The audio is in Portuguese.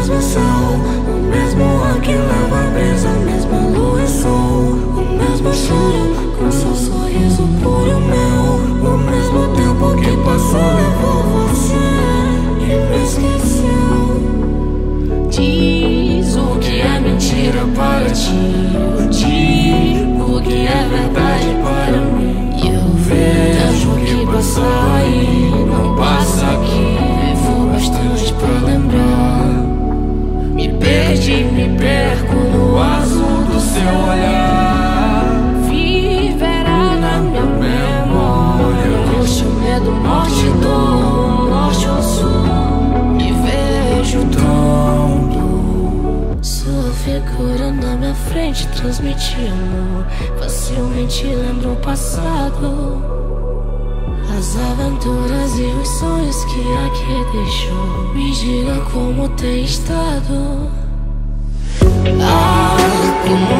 mesmo divertir que é verdade para mim Eu vejo que passou tá aí Não passa aqui. Vivo bastante pra lembrar. Me perdi, me perco No azul do seu olhar. na minha frente transmitindo. Facilmente lembro o passado As aventuras e os sonhos que aqui deixou Me diga como tem estado. Ah, como